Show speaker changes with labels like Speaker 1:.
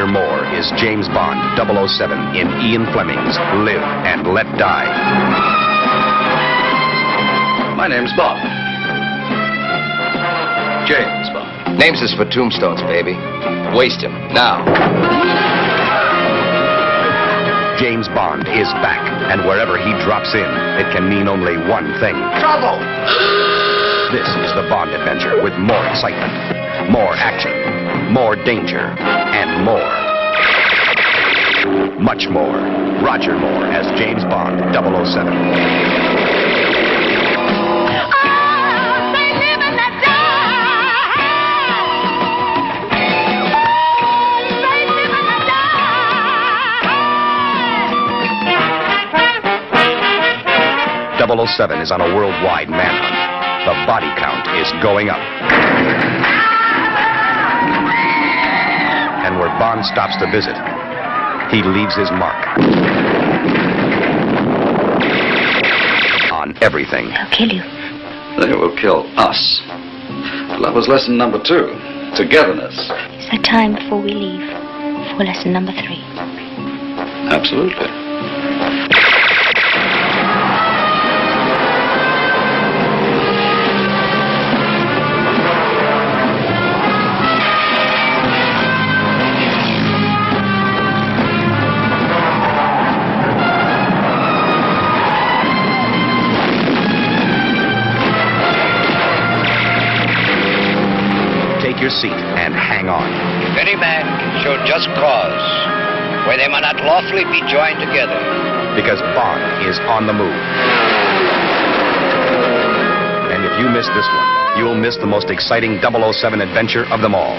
Speaker 1: is James Bond 007 in Ian Fleming's Live and Let Die.
Speaker 2: My name's Bond. James Bond.
Speaker 3: Names is for tombstones, baby. Waste him. Now.
Speaker 1: James Bond is back, and wherever he drops in, it can mean only one thing.
Speaker 3: Trouble!
Speaker 1: This is the Bond adventure with more excitement, more action, more danger, and more. Much more. Roger Moore as James Bond 007. Double 007 is on a worldwide manhunt. The body count is going up. Bond stops to visit, he leaves his mark. On everything.
Speaker 4: I'll kill you.
Speaker 2: They will kill us. Lover's lesson number two togetherness.
Speaker 4: Is there time before we leave for lesson number three?
Speaker 2: Absolutely.
Speaker 1: Take your seat and hang on.
Speaker 5: If any man can show just cause where they may not lawfully be joined together,
Speaker 1: because Bond is on the move. And if you miss this one, you'll miss the most exciting 007 adventure of them all.